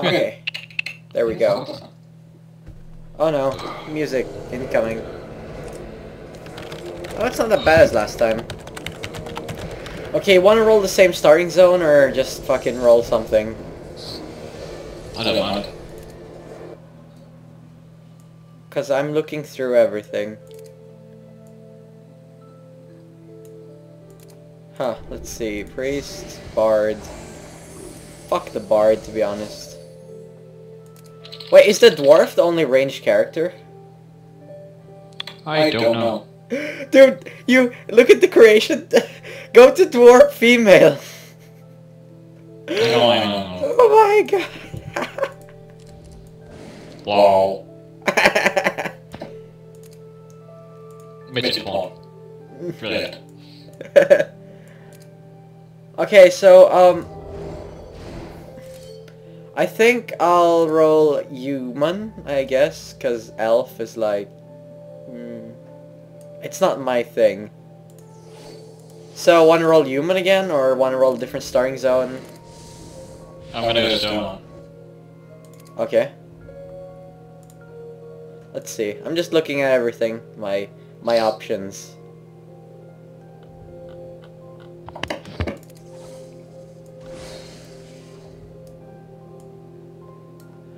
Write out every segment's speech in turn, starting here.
Okay. There we go. Oh no. Music incoming. Oh, it's not that bad as last time. Okay, wanna roll the same starting zone or just fucking roll something? I don't mind. Cause I'm looking through everything. Huh, let's see. Priest, Bard. Fuck the Bard, to be honest. Wait, is the Dwarf the only ranged character? I, don't, know. Dude, you look at the creation. Go to Dwarf female. I know, I know. Oh my god. Wow. Midget porn. Brilliant. okay, so, um... I think I'll roll human, I guess, because elf is like... mm, it's not my thing. So, wanna roll human again, or wanna roll a different starting zone? I'm gonna go stone. Okay. Let's see. I'm just looking at everything. My my options.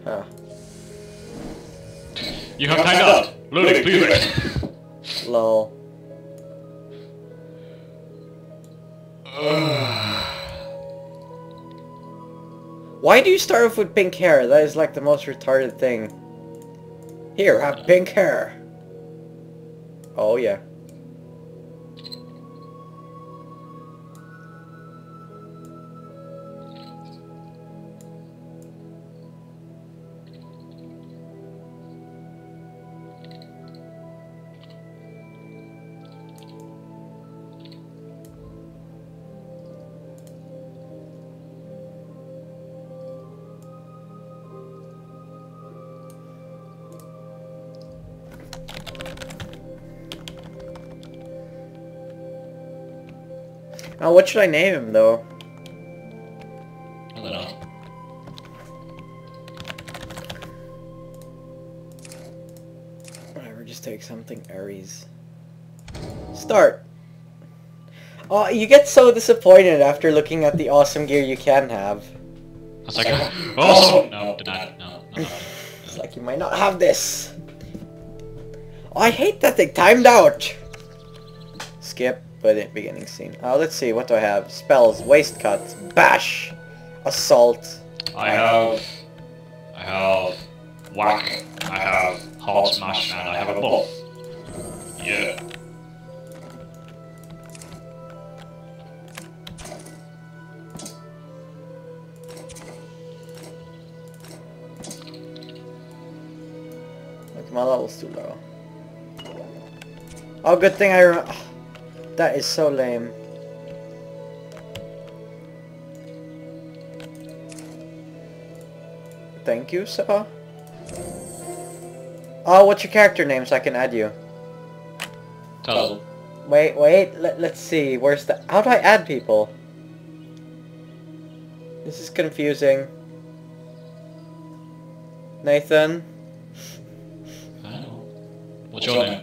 Huh. You have timed out. Loading, please wait. Lol. Why do you start off with pink hair? That is like the most retarded thing. Here, have pink hair. Oh yeah. Now, what should I name him though? I don't know. Whatever, just take something Aries. Start. Oh, you get so disappointed after looking at the awesome gear you can have. I was like, oh, oh, no, denied. No, no, no. It's like you might not have this. Oh, I hate that thing. Timed out. Skip. But the beginning scene. Uh, let's see. What do I have? Spells. Waste cut. Bash. Assault. I have, I have whack. I have hard smash, and I have a buff. Yeah. Look, my level's too low. Oh, good thing I rem- That is so lame. Thank you, sir. Oh, what's your character name so I can add you? Tell. Wait, wait, let, let's see. Where's the... How do I add people? This is confusing. Nathan? I don't know. What's your name?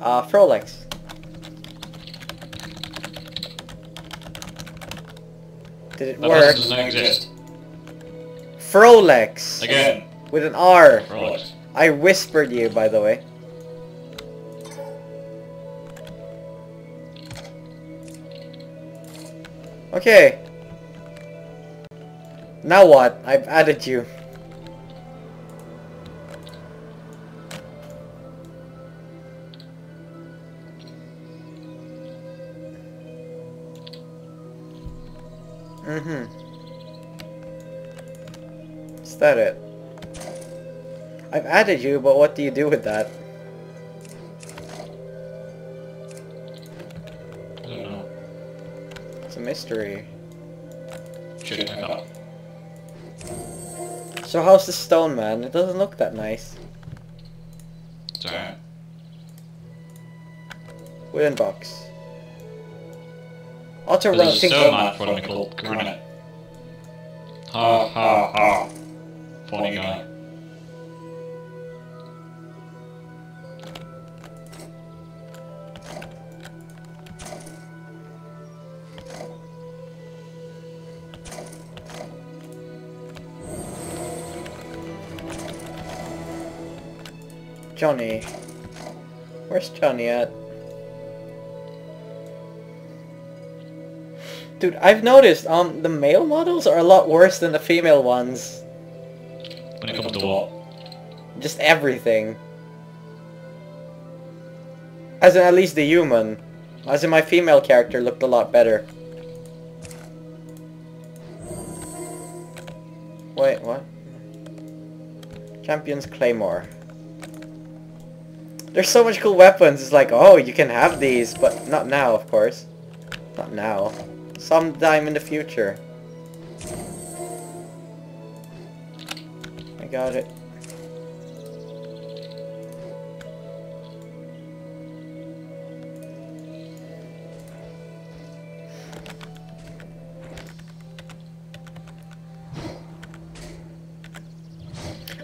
Uh, Frolex. Did it That work? doesn't exist. Frolex! Again. With an R. Rolex. I whispered you, by the way. Okay. Now what? I've added you. Mm-hmm. Is that it? I've added you, but what do you do with that? I don't know. It's a mystery. Should I up. So how's the stone, man? It doesn't look that nice. It's alright. Wooden box. Auto There's a roasting. stone man for me called Granite. Ha ha ah, ha. Ah, ah. pony guy. Johnny. Where's Johnny at? Dude, I've noticed, um, the male models are a lot worse than the female ones. When it comes to what? Just everything. As in, at least the human. As in, my female character looked a lot better. Wait, what? Champion's Claymore. There's so much cool weapons, it's like, oh, you can have these, but not now, of course. Not now. Sometime in the future. I got it.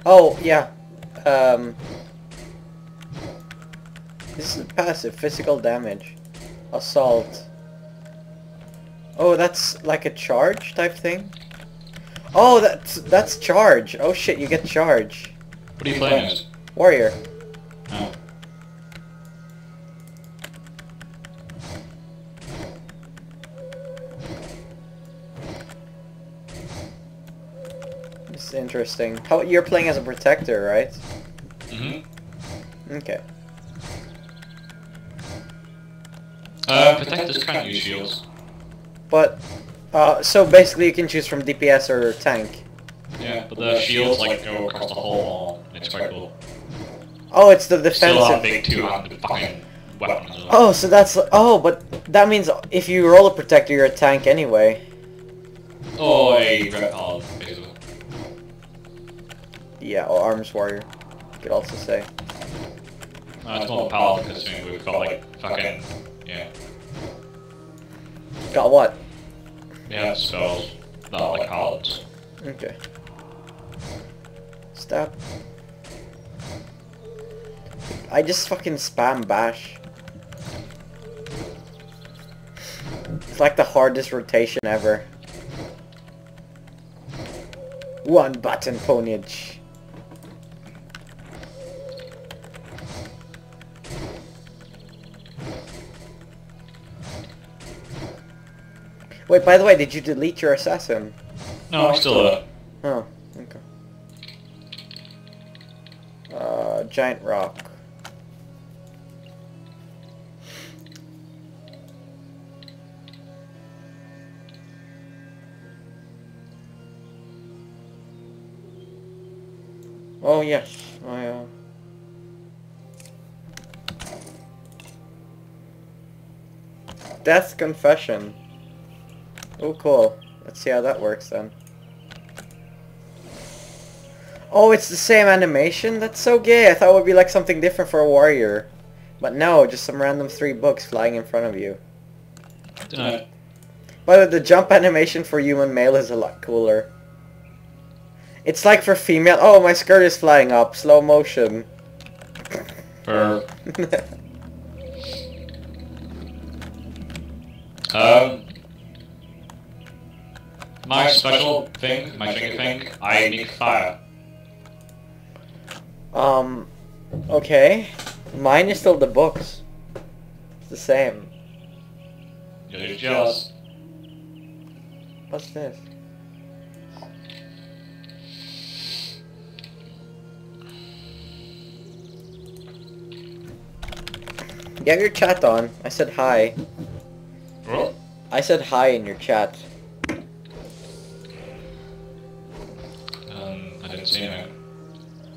Oh, yeah. Um, this is passive, physical damage. Assault. Oh, that's like a charge type thing? Oh, that's that's charge. Oh shit, you get charge. What are you playing as? Warrior. Oh. Is interesting. How you're playing as a protector, right? Mm-hmm. Okay. Uh, protectors can't use shields. But uh, so basically you can choose from DPS or tank. Yeah, but the shields like go across the whole wall. It's quite cool. Oh, it's the Still have defensive. big two-handed fucking weapons. Oh, so that's oh, but that means if you roll a protector, you're a tank anyway. Oh, a reptile, basically. Yeah, or arms warrior. You could also say. Uh, it's more paladin because I mean, we've got like fucking yeah, Got what? Yeah, have spells that are like paladins. Okay. Stop. I just fucking spam bash. It's like the hardest rotation ever. One button ponage. Wait, by the way, did you delete your assassin? No, I'm still there. Oh, okay. Uh, giant rock. Oh yes, I uh. Death confession. Oh cool. Let's see how that works then. Oh, it's the same animation? That's so gay. I thought it would be like something different for a warrior. But no, just some random three books flying in front of you. Dunno. But the jump animation for human male is a lot cooler. It's like for female. Oh, my skirt is flying up. Slow motion. For um, my special thing, my trinket thing, I make fire. um, okay. Mine is still the books. It's the same. You're just jealous. What's this? You have your chat on. I said hi. What? I said hi in your chat.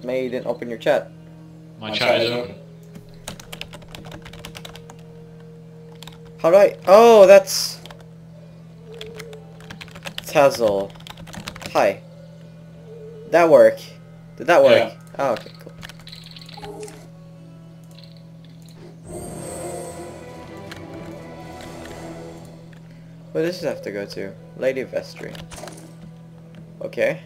May you didn't open your chat. My chat is open. How do I? Oh, that's Tazzle. Hi. That work? Did that work? Yeah. Oh, okay, cool. Where does this have to go to? Lady Vestry. Okay.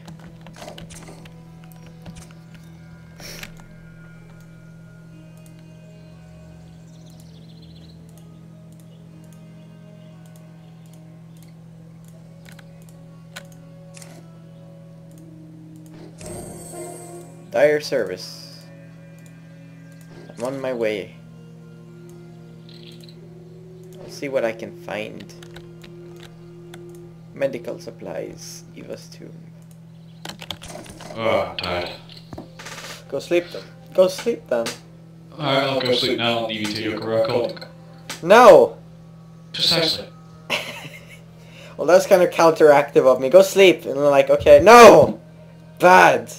Dire service. I'm on my way. I'll see what I can find. Medical supplies. Eva's tomb. Oh, oh, I'm tired. Go sleep then. Go sleep then. Alright, I'll go sleep now and leave you to your recording. No! Precisely. well, that's kind of counteractive of me. Go sleep. And I'm like, okay, no! Bad.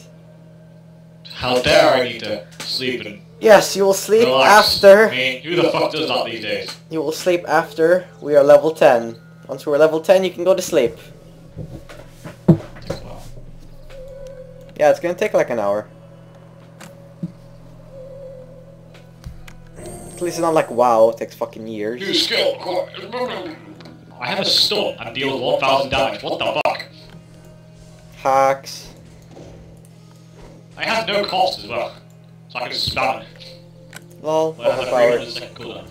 How dare I need to sleep and Yes, you will sleep relax. after. Mean, who the fuck does that these days? You will sleep after we are level 10. Once we're level 10, you can go to sleep. Yeah, it's gonna take like an hour. At least it's not like WoW, it takes fucking years. New skill. I have a stun and deals 1000 damage. What the fuck? Hacks. I have no cost as well. So I can just spam it. Lol, Well, I have a overpowered. 300 second cooldown.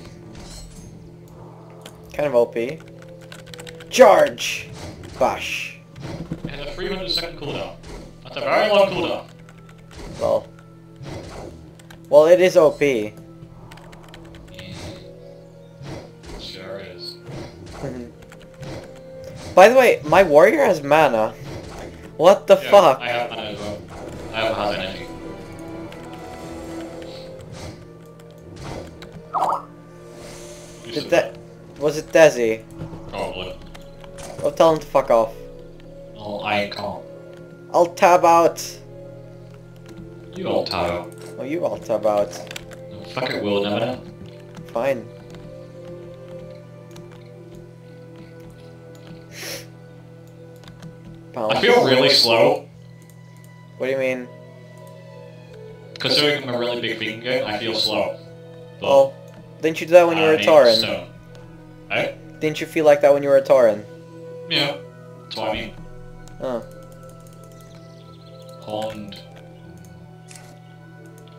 Kind of OP. Charge! Bash. It has a 300 second cooldown. That's a very long cooldown. Lol. Well, it is OP. Yeah. Sure is. By the way, my warrior has mana. What the Yeah, fuck? I have well. Haven't energy. Did that... Was it Desi? Oh, Probably. Go tell him to fuck off. Oh, I can't. I'll tab out. You all Taro. Oh, you all tab out. Fuck it, we'll never know. Fine. I feel really slow. What do you mean? Considering I'm a really big vegan game, I feel slow. But Well, didn't you do that when you were I a need Tauren? stone. Eh? Didn't you feel like that when you were a Tauren? Yeah. That's what I mean. Oh. Horned.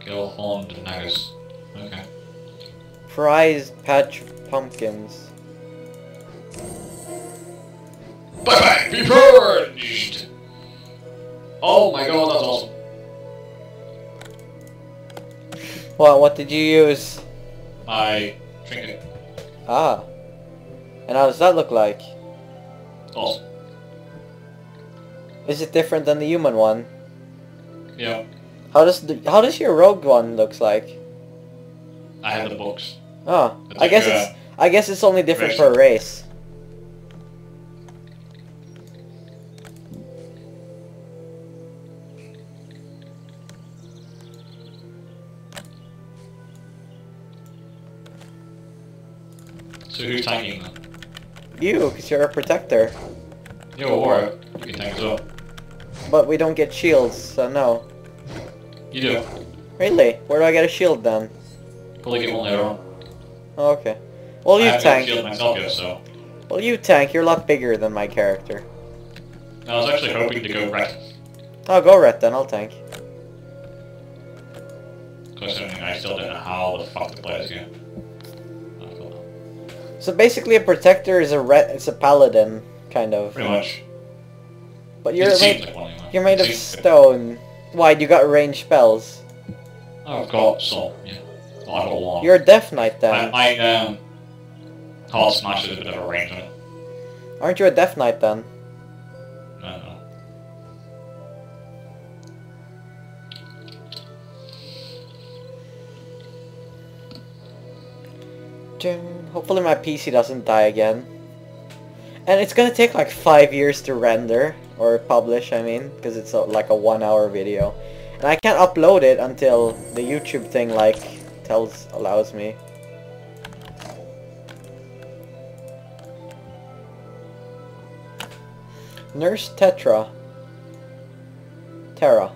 Kill horned naggers. Okay. Prized patch of pumpkins. Bye bye! Be purged! Oh my god, that's awesome. What, what did you use? My trinket. Ah. And how does that look like? Awesome. Is it different than the human one? Yeah. How does the, how does your rogue one looks like? I have the books. Oh, It's I guess it's I guess it's only different race. So who's tanking then? You, because you're a protector. You're a warrior. You can tank as well. But we don't get shields, so no. You do. Really? Where do I get a shield then? Probably get one later on. Oh, okay. Well, you haven't got a tank. shield myself yet, so. Well, you tank. You're a lot bigger than my character. I was actually hoping to go red. Oh, go red then. I'll tank. Considering I still don't know how the fuck to play this game. So basically, a protector is a red. It's a paladin, kind of. Pretty much. But you're it made. like one anyway. You're made of stone. Why? Do you got ranged spells. Oh, I've got some, yeah. Well, I've got one. You're a death knight then. I, I, um... Heart Smash is a bit of a range on it. Aren't you a death knight then? Hopefully my PC doesn't die again. And it's gonna take like five years to render, or publish, I mean, because it's a, like a one hour video. And I can't upload it until the YouTube thing like tells, allows me. Nurse Tetra. Terra.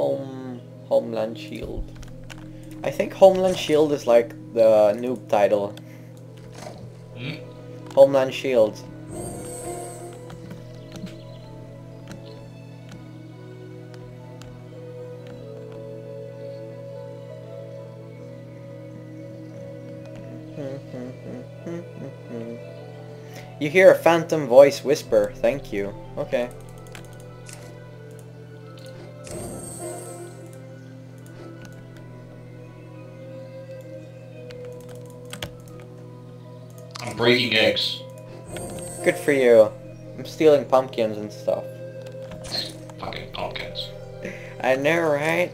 Home Homeland Shield. I think Homeland Shield is like the noob title. Hmm? Homeland Shield. You hear a phantom voice whisper, thank you. Okay. Breaking eggs. Good for you. I'm stealing pumpkins and stuff. Fucking pumpkins. I know, right?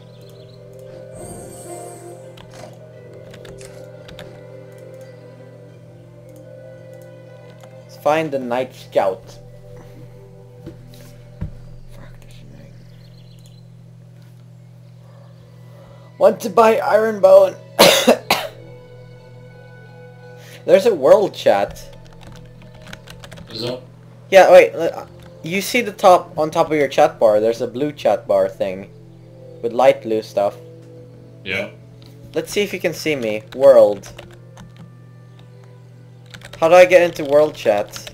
Let's find the Night Scout. Fuck this thing. Want to buy Iron Bone? There's a world chat. Is that? Yeah, wait. You see the top on top of your chat bar? There's a blue chat bar thing with light blue stuff. Yeah. Let's see if you can see me. World. How do I get into world chat?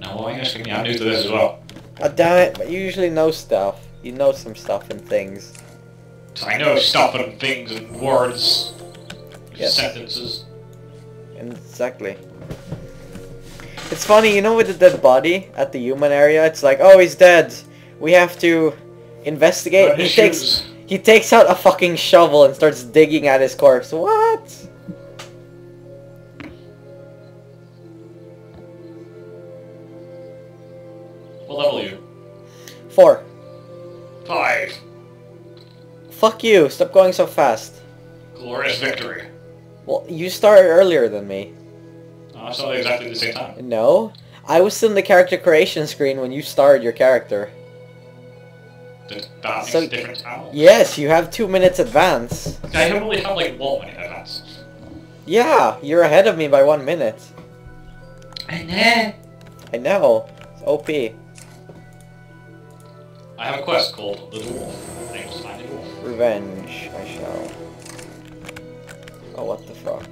No, I'm asking you. I'm new to this as well. Ah, damn it! But you usually know stuff. You know some stuff and things. I know stuff and things and words, Yes. sentences. Exactly. It's funny, you know, with the dead body at the human area, it's like, oh, he's dead. We have to investigate. He takes he takes out a fucking shovel and starts digging at his corpse. What? What level are you? Four. Five. Fuck you. Stop going so fast. Glorious victory. Well, you started earlier than me. Oh, I it exactly the same time. No. I was still in the character creation screen when you started your character. That So- makes a difference now? Yes, you have two minutes advance. I only have like one minute advance. Yeah, you're ahead of me by one minute. And then I know. It's OP. I have a quest called the Dwarf. I must find the dwarf. Revenge, I shall. Oh, what the fuck.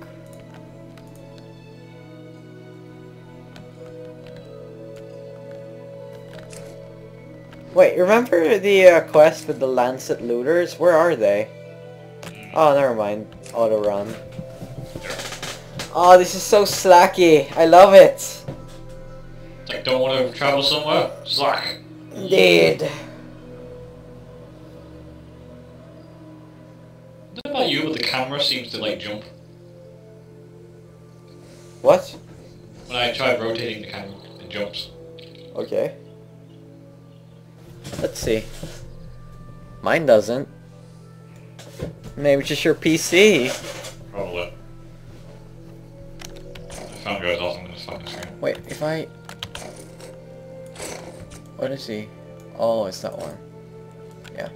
Wait, remember the uh, quest with the Lancet looters? Where are they? Oh, never mind. Auto run. Oh, this is so slacky. I love it. Like don't want to travel somewhere. Slack. Indeed. Camera seems to like jump What? when I try rotating the camera. It jumps. Okay. Let's see. Mine doesn't. Maybe it's just your PC. Probably. The phone goes off. I'm gonna fucking screen. Wait, if I... What is he? Oh, it's that one. Yeah.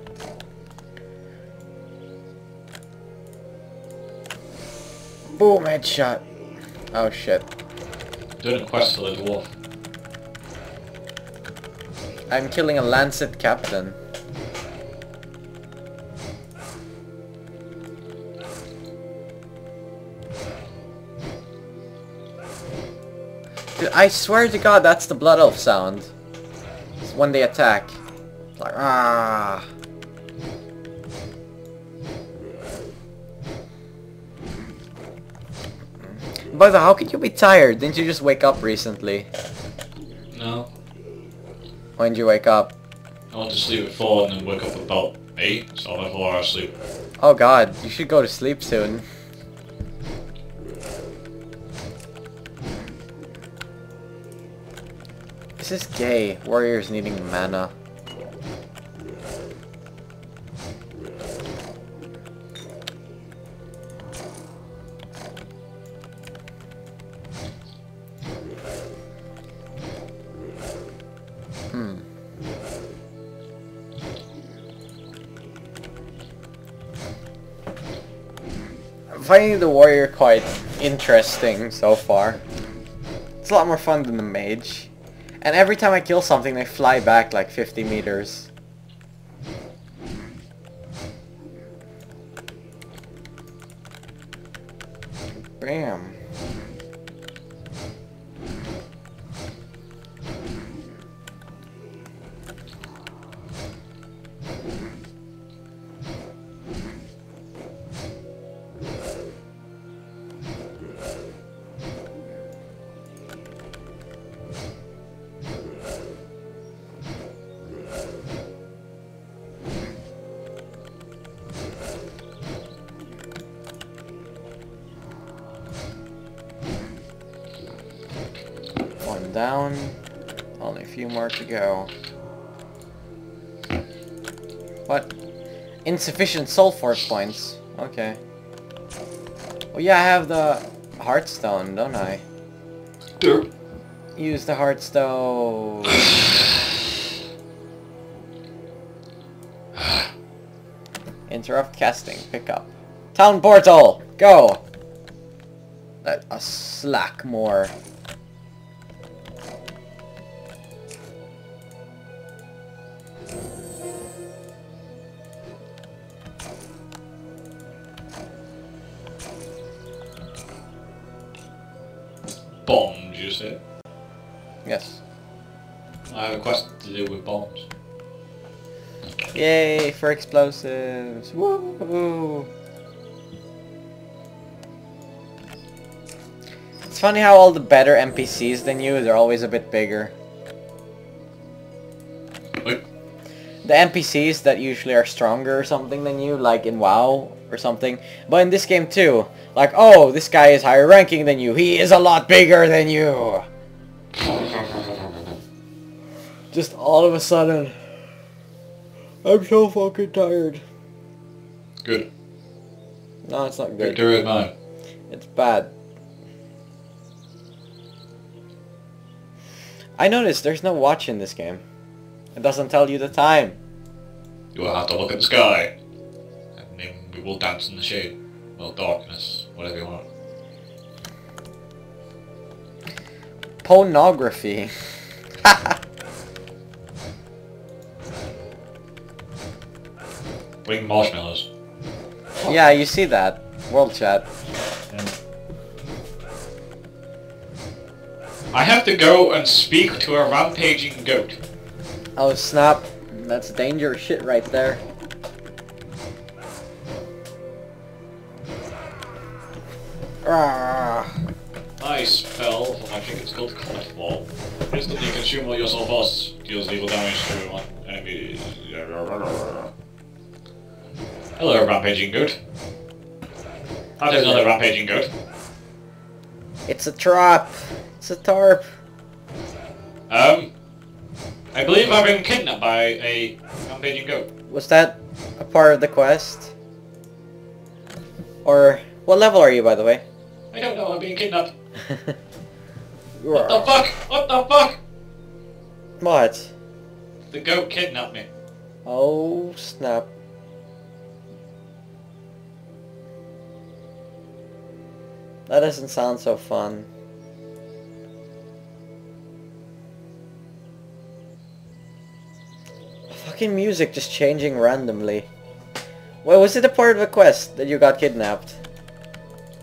Boom, headshot. Oh shit. Doing a quest for the dwarf. I'm killing a Lancet captain. Dude, I swear to god that's the Blood Elf sound. It's when they attack. It's like, ah. By the way how could you be tired? Didn't you just wake up recently? No. When did you wake up? I went to sleep at four and then woke up about eight, so I had four hours sleep. Oh god, you should go to sleep soon. This is gay. Warriors needing mana. Finding the warrior quite interesting so far. It's a lot more fun than the mage. And every time I kill something, they fly back like 50 meters. One down. Only a few more to go. What? Insufficient soul force points. Okay. Oh yeah, I have the Hearthstone, don't I? Derp. Use the Hearthstone. Interrupt casting. Pick up. Town portal! Go! Let us slack more. For explosives! Woo! It's funny how all the better NPCs than you, they're always a bit bigger. Wait. The NPCs that usually are stronger or something than you, like in WoW or something. But in this game too, like, oh, this guy is higher ranking than you. He is a lot bigger than you. Just all of a sudden. I'm so fucking tired. Good. No, it's not good. Victory at nine. It's bad. I noticed there's no watch in this game. It doesn't tell you the time. You will have to look at the sky. And then we will dance in the shade. Well, darkness. Whatever you want. Pornography. Bring marshmallows. yeah, you see that. World chat. I have to go and speak to a rampaging goat. Oh snap. That's dangerous shit right there. Ah. Nice spell I think it's called Collect Ball. Instantly consume all your soul. Deals lethal damage to one enemy. Hello, rampaging goat. That is another rampaging goat. It's a trap. It's a tarp. Um, I believe I've been kidnapped by a rampaging goat. Was that a part of the quest? Or what level are you by the way? I don't know, I'm being kidnapped. What the fuck? What the fuck? What? The goat kidnapped me. Oh snap. That doesn't sound so fun. Fucking music just changing randomly. Wait, was it a part of a quest that you got kidnapped?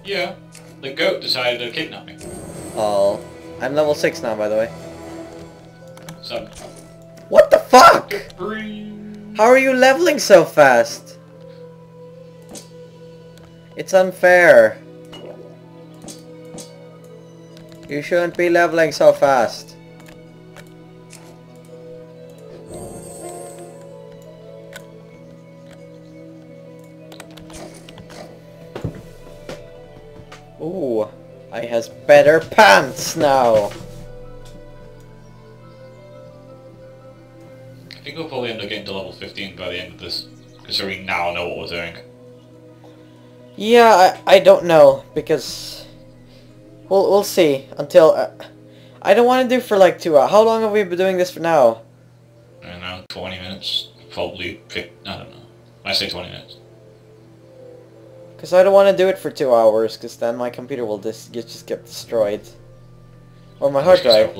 Yeah, the goat decided to kidnap me. Oh. I'm level 6 now, by the way. So, What the fuck? How are you leveling so fast? It's unfair. You shouldn't be leveling so fast. Ooh, I has better pants now. I think we'll probably end up getting to level 15 by the end of this, considering now I know what we're doing. Yeah, I, I don't know because we'll we'll see until uh, I don't want to do for like two hours. How long have we been doing this for now? I don't know, 20 minutes? Probably I don't know. I say 20 minutes. Because I don't want to do it for two hours because then my computer will just get just get destroyed or my hard drive.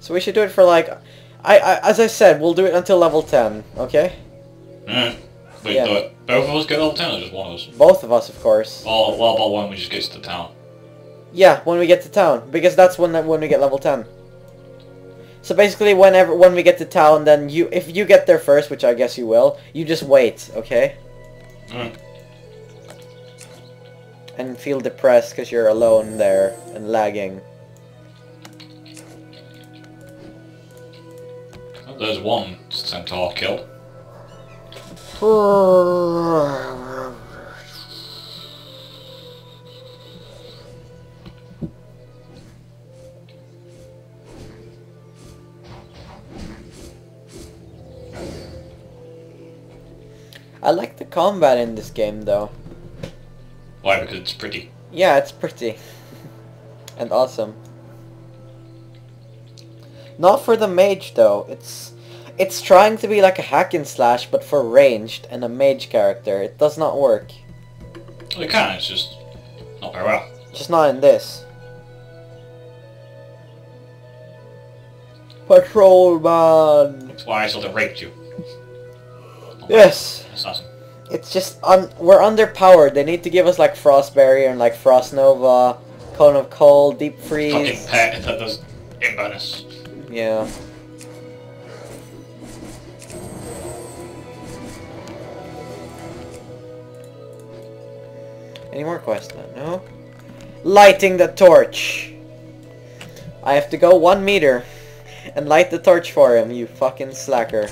So we should do it for like I, I as I said we'll do it until level ten. Okay, Mm. Wait, Yeah. both of us get level 10 or just one of us? both of us of course. Well, what about when we just get to the town? Yeah, when we get to town because that's when when we get level ten. So basically, whenever when we get to town, then you if you get there first, which I guess you will, you just wait, okay? Mm. And feel depressed because you're alone there and lagging. There's one centaur killed. combat in this game though. Why? Because it's pretty. Yeah, it's pretty. and awesome. Not for the mage though. It's it's trying to be like a hack and slash but for ranged and a mage character. It does not work. It can. It's just not very well. Just not in this. Patrolman! That's why I sort of raped you. Yes! Assassin. It's just, un we're underpowered. They need to give us like Frost Barrier and like Frost Nova, Cone of Cold, Deep Fucking Freeze. pet that does in bonus. Yeah. Any more quests? No? Lighting the torch! I have to go one meter and light the torch for him, you fucking slacker.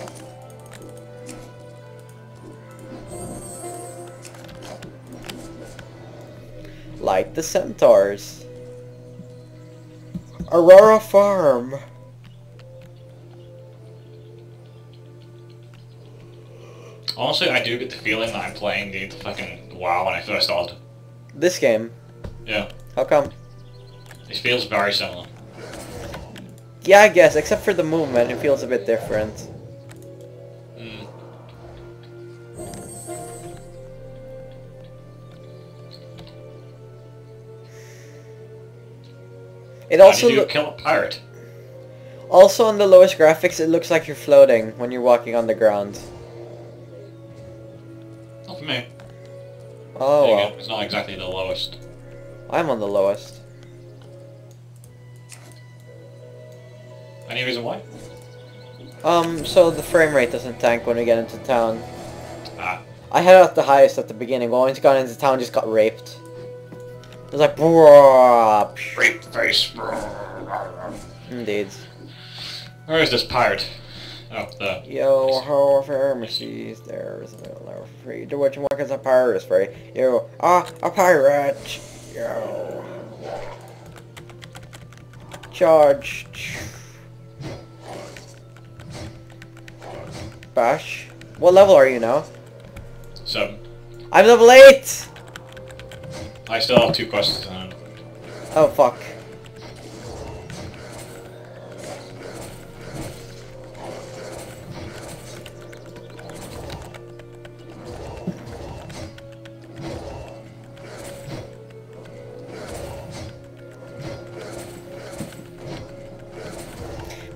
Light the centaurs. Aurora Farm. Honestly, I do get the feeling that I'm playing the, the fucking WoW when I first started. This game. Yeah. How come? It feels very similar. Yeah, I guess, except for the movement, it feels a bit different. It How also did you kill a pirate? also on the lowest graphics, it looks like you're floating when you're walking on the ground. Not for me. Oh There you well, go. It's not exactly the lowest. I'm on the lowest. Any reason why? Um, so the frame rate doesn't tank when we get into town. Ah. I had at the highest at the beginning, but once got into town, just got raped. It was like, "Bruh." Rape face. Indeed. Where is this pirate? Oh, the. Yo, ho, pharmacies, there's a level for free. Do what you want, cause a pirate is free. Yo, ah, a pirate. Yo. Charge. Bash. What level are you now? Seven. I'm level 8! I still have two quests to hand. Oh, fuck.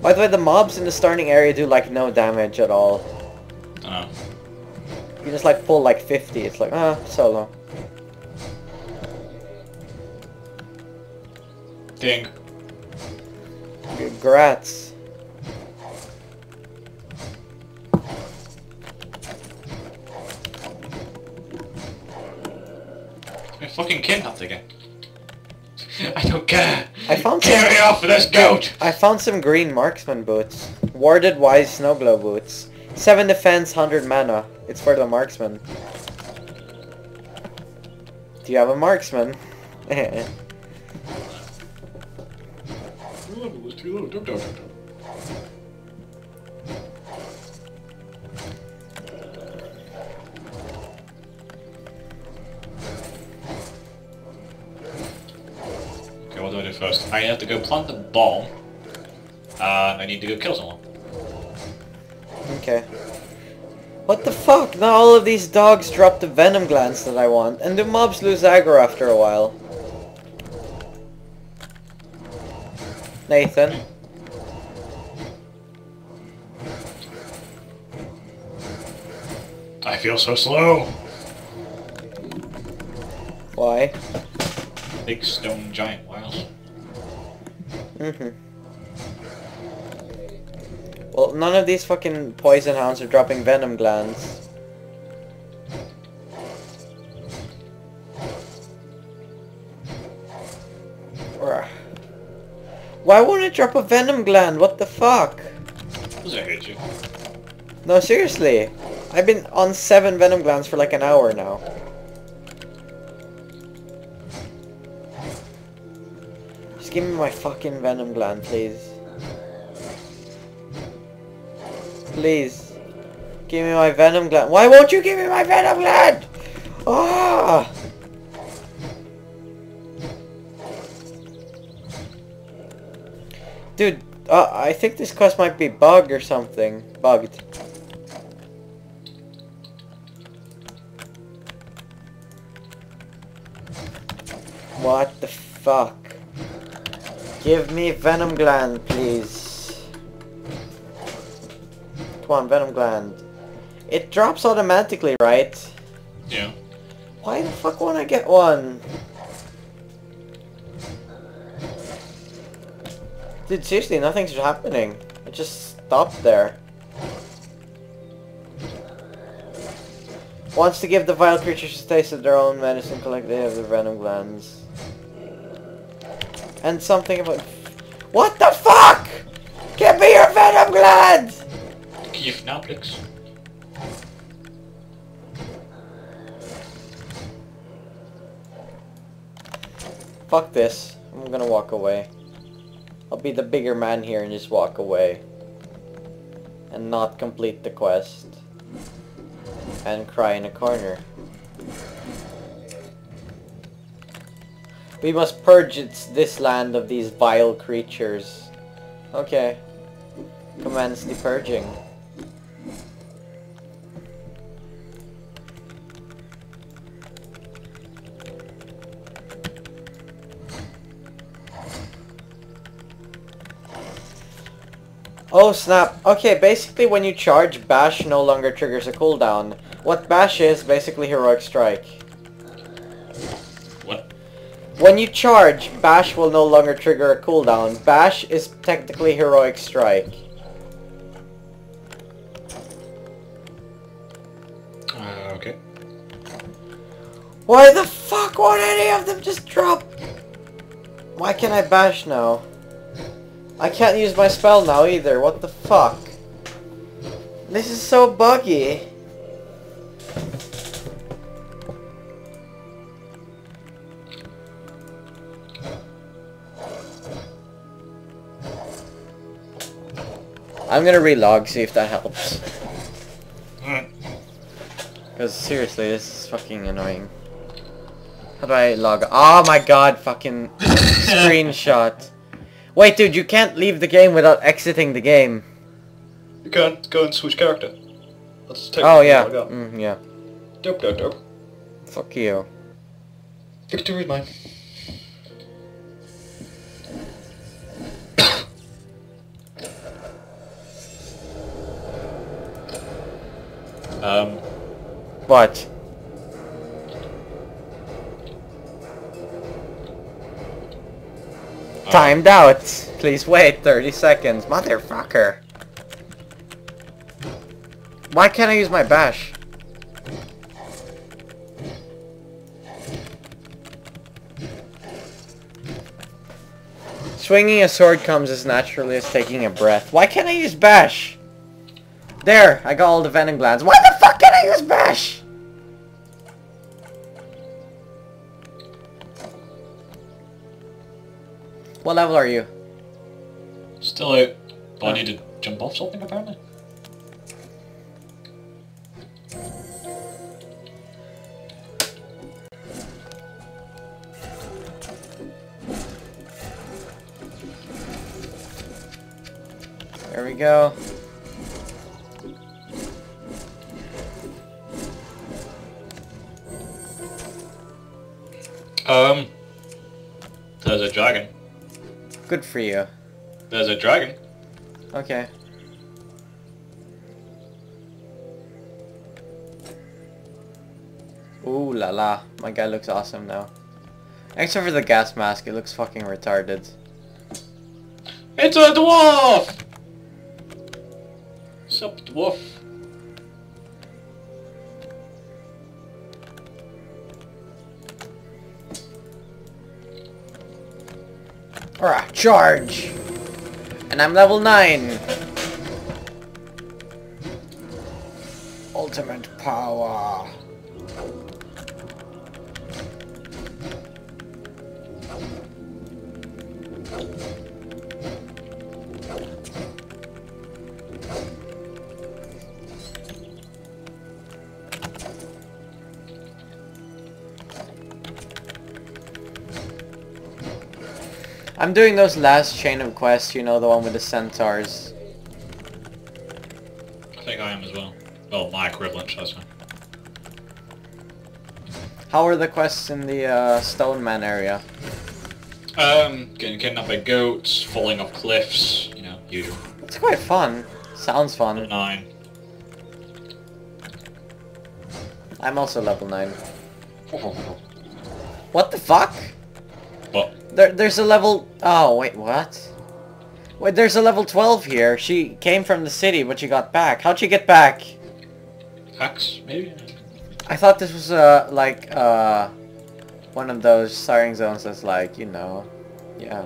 By the way, the mobs in the starting area do like no damage at all. Know. You just like pull like 50, it's like, ah, solo. Ding. Grats. I fucking kidnapped again. I don't care. I found Get some, me off of this goat. I found some green marksman boots. Warded wise snow glow boots. 7 defense, 100 mana. It's for the marksman. Do you have a marksman? Okay, what do I do first? I have to go plant the bomb. And I need to go kill someone. okay. What the fuck? Now all of these dogs drop the venom glands that I want, and the mobs lose aggro after a while. Nathan? I feel so slow. Why? Big stone giant wows. Mm-hmm. Well, none of these fucking poison hounds are dropping venom glands. Why won't it drop a venom gland? What the fuck? Does it hit you? No, seriously. I've been on seven venom glands for like an hour now. Just give me my fucking venom gland, please. Please. Give me my venom gland. Why won't you give me my venom gland? Ah! Dude, uh, I think this quest might be bugged or something. Bugged. What the fuck? Give me venom gland, please. Come on, venom gland. It drops automatically, right? Yeah. Why the fuck won't I get one? Dude, seriously, nothing's happening. It just stopped there. Wants to give the vile creatures a taste of their own medicine, collect they have the venom glands. And something about... What the fuck? Give me your venom gland! Give now, please. Fuck this. I'm gonna walk away. I'll be the bigger man here and just walk away. And not complete the quest. And cry in a corner. We must purge this land of these vile creatures. Okay. Commence the purging. Oh snap. Okay, basically when you charge, Bash no longer triggers a cooldown. What Bash is, basically Heroic Strike. What? When you charge, Bash will no longer trigger a cooldown. Bash is technically Heroic Strike. Uh, okay. Why the fuck won't any of them just drop? Why can't I Bash now? I can't use my spell now either, what the fuck? This is so buggy. I'm gonna relog, see if that helps. Because seriously, this is fucking annoying. How do I log? Oh my god, fucking screenshot. Wait, dude, you can't leave the game without exiting the game. You can't go and switch character. That's Oh yeah, technically mm, yeah. go. Dope, dope, dope. Fuck you. Victory is mine. um, What? Uh, Timed out. Please wait 30 seconds. Motherfucker. Why can't I use my bash? Swinging a sword comes as naturally as taking a breath. Why can't I use bash? There, I got all the venom glands. Why the fuck can I use bash? What level are you? still out. But I need to jump off something apparently. There we go. Um, there's a dragon. Good for you. There's a dragon. Okay. Ooh la la. My guy looks awesome now. Except for the gas mask, it looks fucking retarded. It's a dwarf! Sup, dwarf? Alright, charge! And I'm level 9! Ultimate power! I'm doing those last chain of quests, you know, the one with the centaurs. I think I am as well. Well, my equivalent, shall I say. How are the quests in the uh, Stone Man area? Um, getting kidnapped by goats, falling off cliffs, you know, usual. It's quite fun. Sounds fun. Nine. I'm also level 9. What the fuck? What? There, there's a level... Oh, wait, what? Wait, there's a level 12 here. She came from the city, but she got back. How'd she get back? Axe, maybe? I thought this was, uh, like, uh... One of those starring zones that's like, you know... Yeah.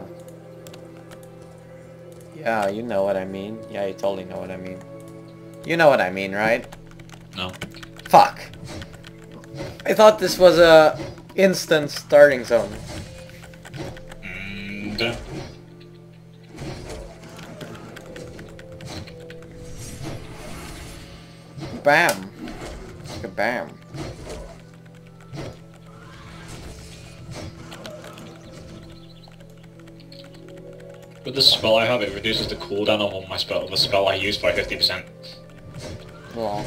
Yeah, you know what I mean. Yeah, you totally know what I mean. You know what I mean, right? No. Fuck. I thought this was a instant starting zone. Uh, Bam. Bam. With the spell I have, it reduces the cooldown of my spell, the spell I use by 50%. Well.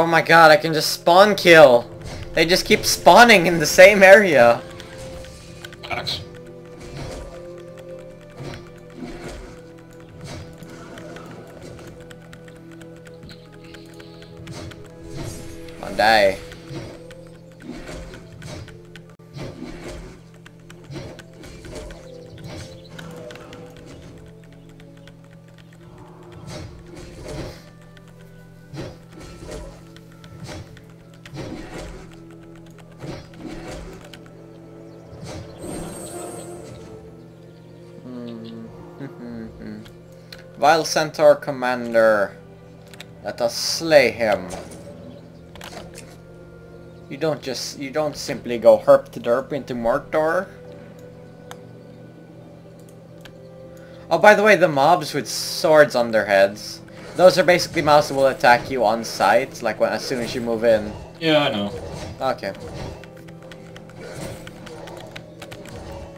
Oh my god, I can just spawn kill. They just keep spawning in the same area. I'll die. Vile Centaur Commander. Let us slay him. You don't just, you don't simply go herp to derp into Mordor. Oh, by the way, the mobs with swords on their heads. Those are basically mobs that will attack you on sight, like when as soon as you move in. Yeah, I know. Okay.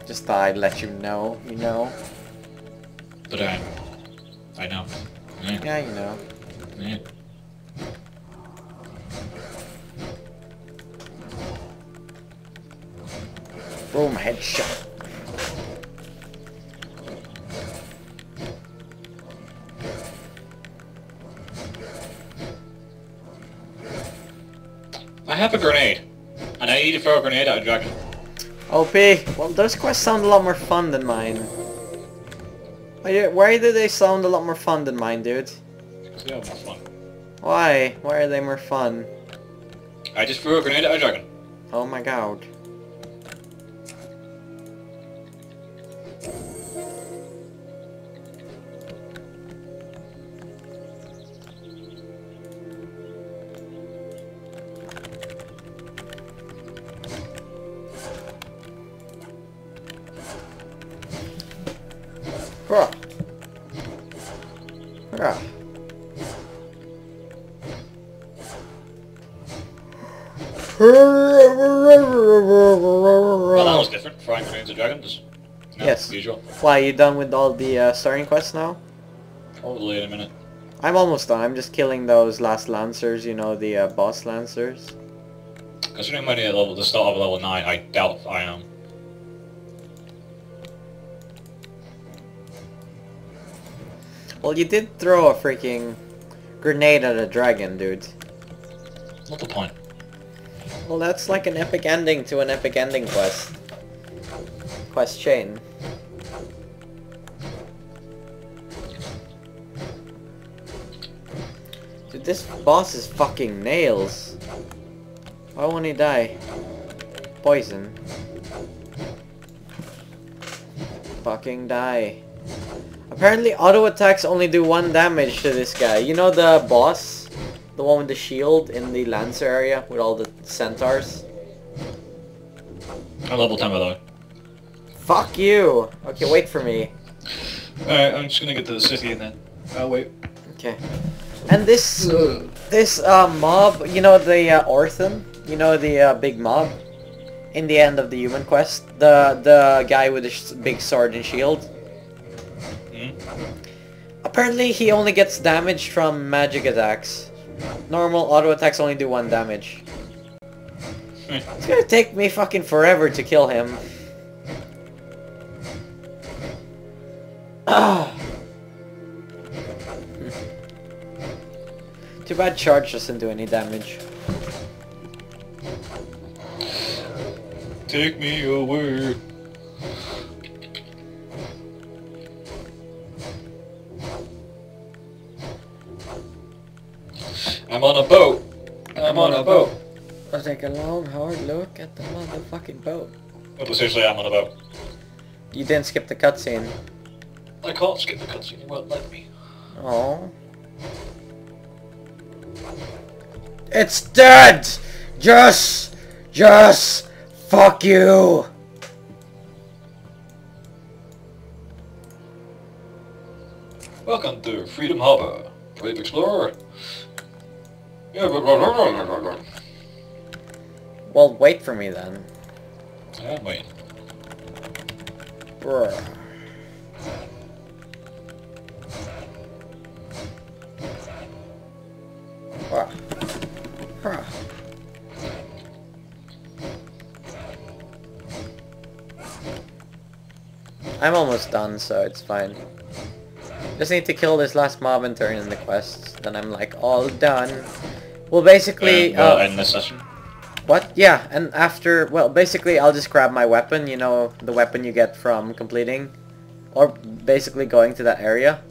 Just thought I'd let you know, you know? But I... I know. Yeah. Yeah, you know. yeah. Boom, headshot. I have a grenade. And I need to throw a grenade at a dragon. OP, well those quests sound a lot more fun than mine. Why, why do they sound a lot more fun than mine, dude? So yeah, more fun. Why? Why are they more fun? I just threw a grenade at a dragon. Oh my god. Well, that was different. Throwing grenades at dragons. No, Yes. Usual. Why, you done with all the uh, starting quests now? Probably in a minute. I'm almost done. I'm just killing those last lancers, you know, the uh, boss lancers. Considering my level, the start of level 9, I doubt I am. Well, you did throw a freaking grenade at a dragon, dude. Not the point. Well, that's like an epic ending to an epic ending quest. Quest chain. Dude, this boss is fucking nails. Why won't he die? Poison. Fucking die. Apparently auto attacks only do one damage to this guy. You know the boss? The one with the shield in the Lancer area with all the centaurs? I'm level 10 by the way. Fuck you! Okay, wait for me. Alright, I'm just gonna get to the city and then I'll wait. Okay. And this this uh, mob, you know the uh, Orphan, you know the uh, big mob, in the end of the human quest, the the guy with the big sword and shield. Hmm? Apparently, he only gets damage from magic attacks. Normal auto attacks only do one damage. It's gonna take me fucking forever to kill him. Too bad charge doesn't do any damage. Take me away. I'm on a boat. I'm on a boat. I'll take a long, hard look at the motherfucking boat. But seriously, I'm on a boat. You didn't skip the cutscene. I can't skip the cutscene. You won't let me. Oh. It's dead! Just, just, fuck you! Welcome to Freedom Harbor, brave explorer. Yeah, blah. Well, wait for me then. I'm waiting. Bruh. I'm almost done, so it's fine. Just need to kill this last mob and turn in the quest. Then I'm like all done. Well, basically, And uh, end this session. what? Yeah, and after, well, basically I'll just grab my weapon, you know, the weapon you get from completing, or basically going to that area,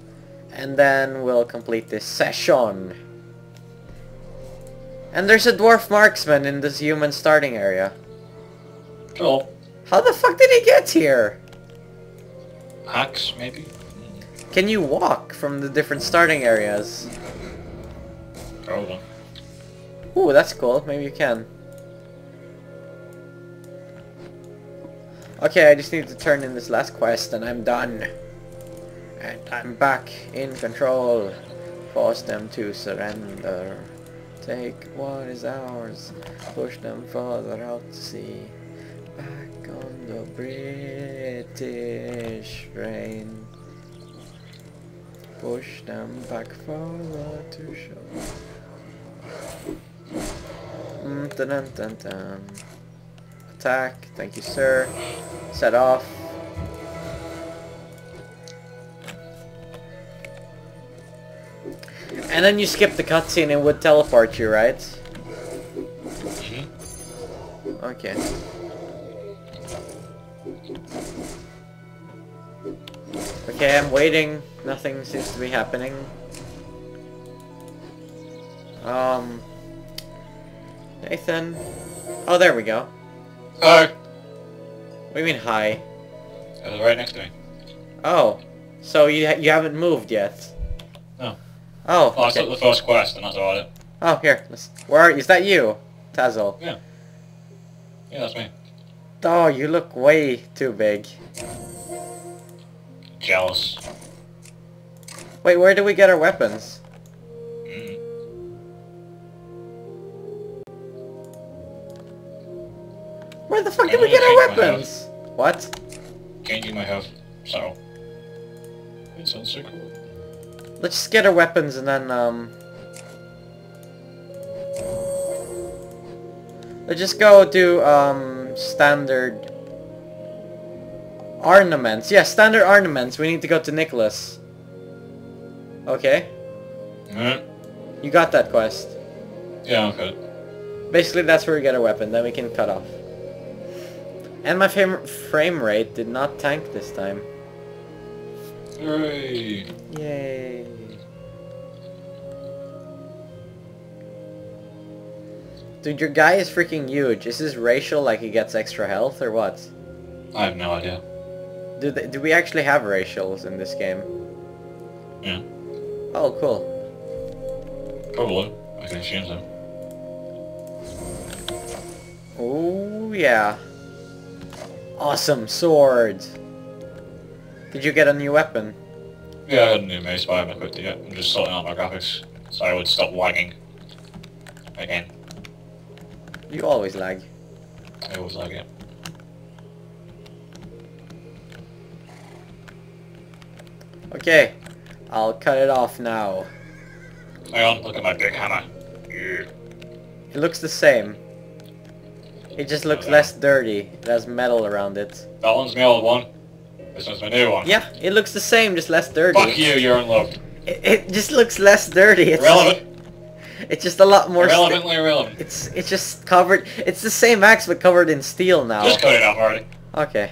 and then we'll complete this session. And there's a dwarf marksman in this human starting area. Cool. How the fuck did he get here? Hacks, maybe? Can you walk from the different starting areas? Probably. Ooh, that's cool. Maybe you can. Okay, I just need to turn in this last quest and I'm done. And I'm back in control. Force them to surrender. Take what is ours. Push them further out to sea. Back on the British train. Push them back further to dun, dun, dun, dun. Attack, thank you sir. Set off. And then you skip the cutscene and would teleport you, right? Okay. Okay, I'm waiting. Nothing seems to be happening. Um... Nathan? Oh, there we go. Hi. What do you mean, hi? It was right next to me. Oh. So you, ha you haven't moved yet? No. Oh, Oh, I took the first quest, and that's about it. Oh, here. Let's, where are, is that you? Tazzle. Yeah. Yeah, that's me. Oh, you look way too big. Jealous. Wait, where do we get our weapons? Where the fuck did we get our weapons? What? Changing my health. So. It sounds so cool. Let's just get our weapons and then, um... Let's just go do, um, standard... Ornaments. Yeah, standard ornaments. We need to go to Nicholas. Okay. Mm. You got that quest. Yeah, okay. Basically, that's where we get our weapon. Then we can cut off. And my frame, frame rate did not tank this time. Hooray! Yay. Dude, your guy is freaking huge. Is this racial like he gets extra health or what? I have no idea. Do, they, do we actually have racials in this game? Yeah. Oh, cool. Probably. I can assume so. Oh, yeah. Awesome sword. Did you get a new weapon? Yeah, I had a new mouse, but I haven't equipped it yet. I'm just sorting out my graphics, so I would stop lagging. Again, You always lag. I always lag it. Okay, I'll cut it off now. Hang on, look at my big hammer. Yeah. It looks the same. It just looks Okay. less dirty. It has metal around it. That one's my old one. This one's my new one. Yeah, it looks the same, just less dirty. Fuck you, you're unloved. It, it just looks less dirty. It's Irrelevant. it's just a lot more. Irrelevantly irrelevant. it's it's just covered. It's the same axe but covered in steel now. Just cut it off already. Okay.